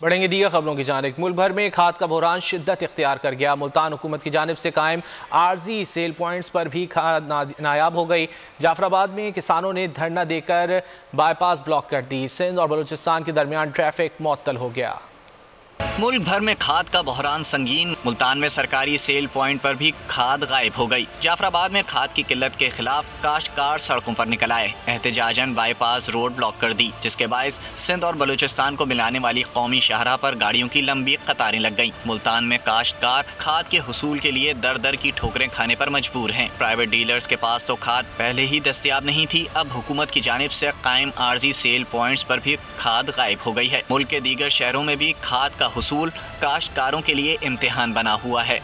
बढ़ेंगे दीगर खबरों की जानब। मुल्क भर में खाद का बहरान शिद्दत इख्तियार कर गया। मुल्तान हुकूमत की जानब से कायम आर्जी सेल पॉइंट्स पर भी खाद नायाब हो गई। जाफराबाद में किसानों ने धरना देकर बाईपास ब्लॉक कर दी। सिंध और बलूचिस्तान के दरमियान ट्रैफ़िक मअतल हो गया। मुल्क भर में खाद का बहरान संगीन। मुल्तान में सरकारी सेल पॉइंट पर भी खाद गायब हो गई। जाफराबाद में खाद की किल्लत के खिलाफ काश्तकार सड़कों पर निकल आए। एहतजाजन बाईपास रोड ब्लॉक कर दी, जिसके बायस सिंध और बलूचिस्तान को मिलाने वाली कौमी शाहरा पर गाड़ियों की लंबी कतारें लग गई मुल्तान में काश्तकार खाद के हसूल के लिए दर दर की ठोकरें खाने पर मजबूर हैं। प्राइवेट डीलर्स के पास तो खाद पहले ही दस्तियाब नहीं थी। अब हुकूमत की जानब ऐसी कायम आर्जी सेल पॉइंट पर भी खाद गायब हो गई है। मुल्क के दीगर शहरों में भी खाद का हसूल काश्तकारों के लिए इम्तिहान बना हुआ है।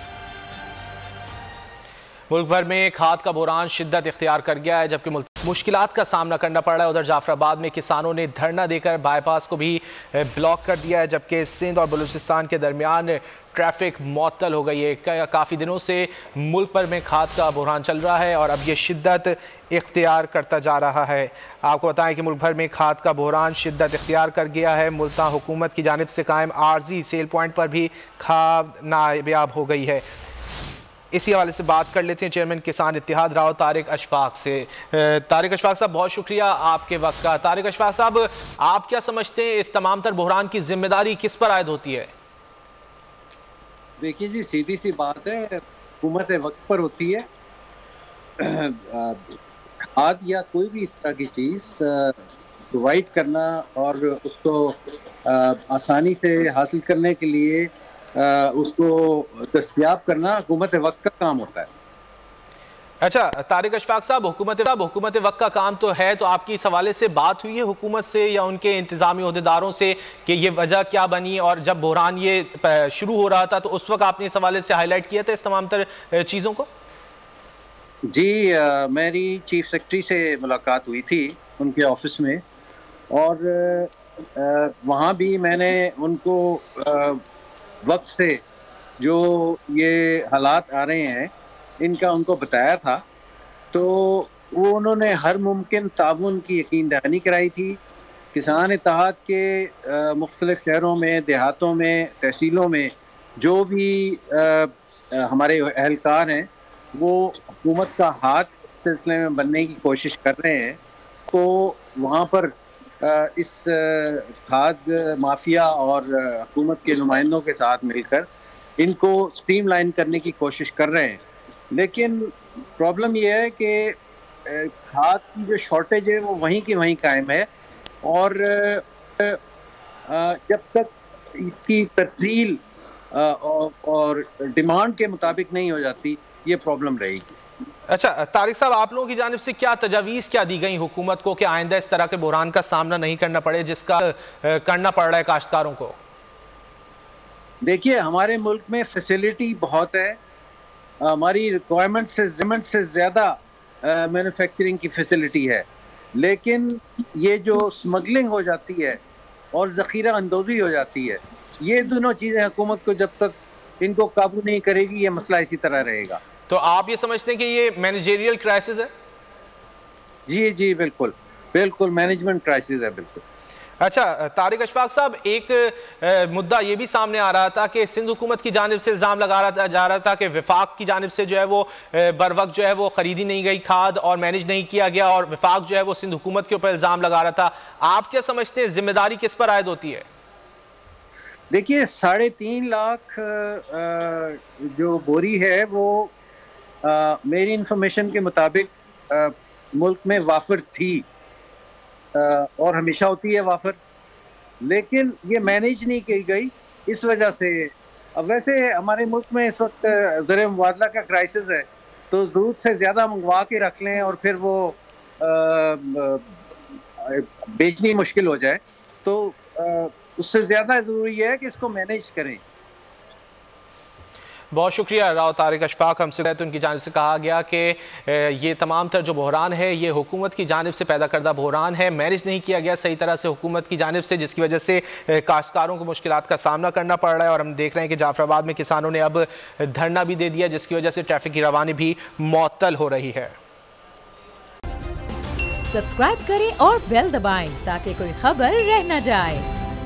मुल्क भर में खाद का बुरान शिद्दत इख्तियार कर गया है, जबकि मुश्किल का सामना करना पड़ रहा है। उधर जाफराबाद में किसानों ने धरना देकर बाईपास को भी ब्लॉक कर दिया है, जबकि सिंध और बलूचिस्तान के दरमियान ट्रैफ़िक मअतल हो गई है। काफ़ी दिनों से मुल्क भर में खाद का बुरहान चल रहा है और अब ये शिद्दत इख्तियार करता जा रहा है। आपको बताएँ कि मुल्क भर में खाद का बहरान शिद्दत इख्तियार कर गया है। मुल्तान हुकूमत की जानब से कायम आर्जी सेल पॉइंट पर भी खाद नायाब हो गई है। इसी हवाले से बात कर लेते हैं चेयरमैन किसान इतिहाद राव, तारिक अशफाक से। तारिक अशफाक साहब, बहुत शुक्रिया आपके वक्त का। तारिक अशफाक साहब, आप क्या समझते हैं इस तमाम तर बहरान की ज़िम्मेदारी किस पर आयद होती है? देखिए जी, सीधी सी बात है, हुकूमत वक्त पर होती है। खाद या कोई भी इस तरह की चीज़ प्रोवाइड करना और उसको आसानी से हासिल करने के लिए उसको दस्तियाब करना हुकूमत वक्त का काम होता है। अच्छा तारिक अशफाक साहब हुकूमत हुकूमत वक्त का काम तो है तो आपकी इस हवाले से बात हुई है हुकूमत से या उनके इंतजामी अहदेदारों से कि ये वजह क्या बनी और जब बहरान ये शुरू हो रहा था तो उस वक्त आपने इस हवाले से हाईलाइट किया था इस तमाम तर चीज़ों को? जी आ, मेरी चीफ सेक्रेटरी से मुलाकात हुई थी उनके ऑफ़िस में और वहाँ भी मैंने उनको आ, वक्त से जो ये हालात आ रहे हैं इनका उनको बताया था तो वो उन्होंने हर मुमकिन ताउन की यकीन दहानी कराई थी। किसान इतिहाद के मुख्तलिफ़ शहरों में देहातों में तहसीलों में जो भी आ, आ, हमारे अहलकार हैं वो हुकूमत का हाथ इस सिलसिले में बनने की कोशिश कर रहे हैं तो वहाँ पर इस खाद माफिया और हुकूमत के नुमाइंदों के साथ मिलकर इनको स्ट्रीमलाइन करने की कोशिश कर रहे हैं। लेकिन प्रॉब्लम यह है कि खाद की जो शॉर्टेज है वो वहीं की वहीं कायम है और जब तक इसकी तरसील और डिमांड के मुताबिक नहीं हो जाती, ये प्रॉब्लम रहेगी। अच्छा तारिक साहब, आप लोगों की जानब से क्या तजावीज़ क्या दी गई हुकूमत को कि आइंदा इस तरह के बुरान का सामना नहीं करना पड़े, जिसका करना पड़ रहा है काश्तकारों को? देखिए, हमारे मुल्क में फैसिलिटी बहुत है। हमारी रिक्वायरमेंट से से ज़्यादा मैन्युफैक्चरिंग की फैसिलिटी है। लेकिन ये जो स्मगलिंग हो जाती है और ज़ख़ीरा अंदोज़ी हो जाती है, ये दोनों चीज़ें हुकूमत को जब तक इनको काबू नहीं करेगी, ये मसला इसी तरह रहेगा। तो आप ये समझते हैं कि ये मैनेजेरियल क्राइसिस है? जी जी बिल्कुल। बिल्कुल मैनेजमेंट क्राइसिस है बिल्कुल। अच्छा तारिक अशफाक साहब एक आ, मुद्दा ये भी सामने आ रहा था कि सिंध हुकूमत की जानब से इल्ज़ाम लगा रहा था जा रहा था कि विफाक की जानब से जो है वो बर वक्त जो है वो ख़रीदी नहीं गई खाद और मैनेज नहीं किया गया और विफाक जो है वो सिंध हुकूमत के ऊपर इल्ज़ाम लगा रहा था। आप क्या समझते हैं ज़िम्मेदारी किस पर आयद होती है? देखिए साढ़े तीन लाख जो बोरी है वो आ, मेरी इंफॉर्मेशन के मुताबिक मुल्क में वाफर थी। आ, और हमेशा होती है वाफर। लेकिन ये मैनेज नहीं की गई। इस वजह से अब वैसे हमारे मुल्क में इस वक्त ज़र मुबादला का क्राइसिस है। तो ज़रूरत से ज़्यादा मंगवा के रख लें और फिर वो बेचनी मुश्किल हो जाए। तो आ, उससे ज़्यादा ज़रूरी है कि इसको मैनेज करें। बहुत शुक्रिया राव तारिक अशफाक हमसे। तो उनकी जानब से कहा गया कि ये तमाम तर जो बहरान है, ये हुकूमत की जानब से पैदा करदा बहरान है। मैनेज नहीं किया गया सही तरह से हुकूमत की जानब से, जिसकी वजह से काश्तकारों को मुश्किल का सामना करना पड़ रहा है। और हम देख रहे हैं कि जाफराबाद में किसानों ने अब धरना भी दे दिया, जिसकी वजह से ट्रैफ़िक की रवानी भी मअतल हो रही है। सब्सक्राइब करें और बेल दबाएँ, ताकि कोई खबर रह न जाए।